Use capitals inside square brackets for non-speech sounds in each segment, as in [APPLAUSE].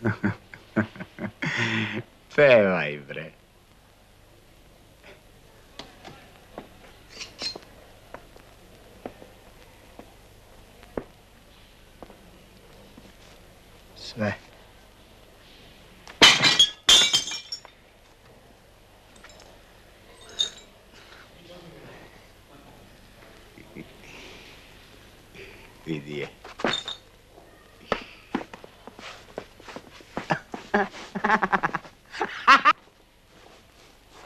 [LAUGHS] Pevaj, bre. Sve. Vidi je.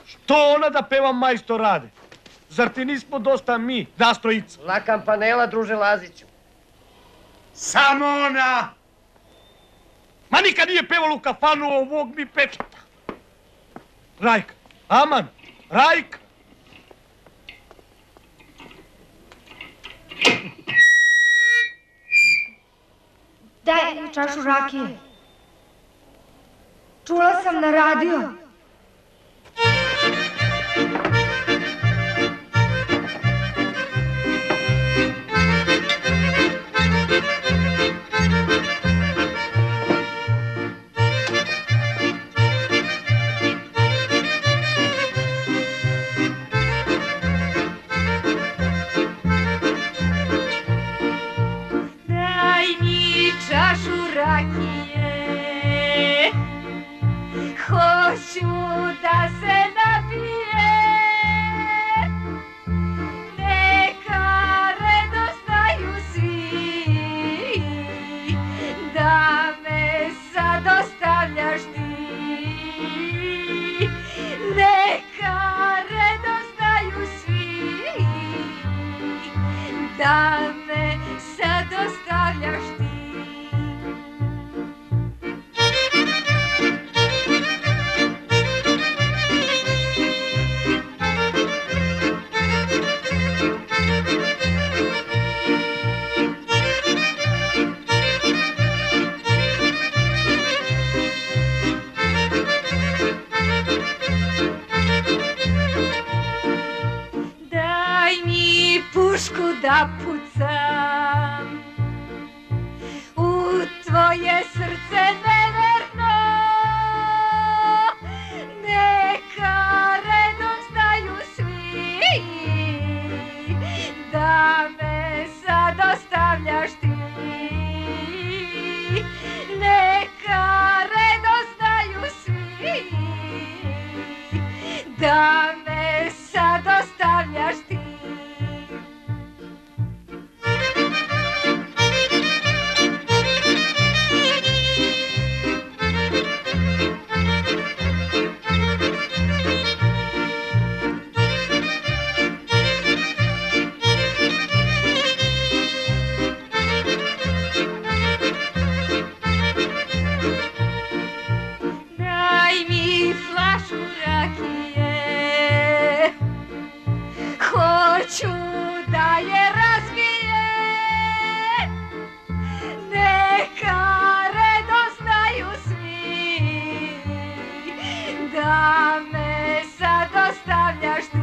Što ona da peva majstor rade? Zar ti nismo dosta mi, nastrojica? La kampanela, druže Laziću. Samo ona! Ma nikad nije pevalo u kafanu ovog mi pečata. Rajka, aman, Rajka! Daj mi čašu rakije. Čula sam na radio. Pušku da pucam U tvoje srce Hoću da je razbije Neka redom znaju svi. Da me sad ostavljaš ti.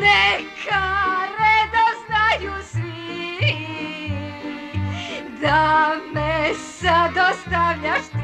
Neka redom znaju svi. Da me sad ostavljaš ti